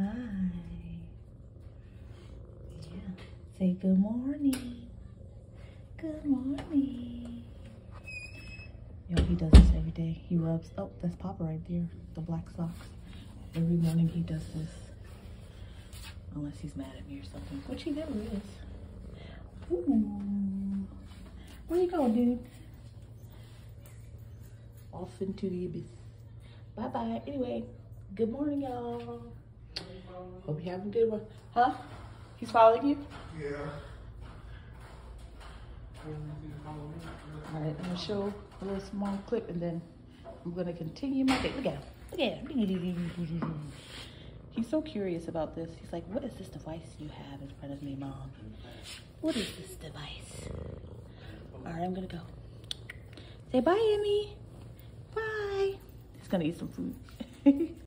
Hi. Yeah. Say good morning. Good morning. Yo, he does this every day. He rubs. Oh, that's Papa right there. The black socks. Every morning he does this. Unless he's mad at me or something, which he never is. Ooh. Where you going, dude? Off into the abyss. Bye bye. Anyway, good morning, y'all. Hope you having a good one. Huh? He's following you? Yeah. All right, I'm gonna show a little small clip and then I'm gonna continue my day. Look at him. Look at him. He's so curious about this. He's like, what is this device you have in front of me, Mom? What is this device? All right, I'm gonna go. Say bye, Emmy. Bye. He's gonna eat some food.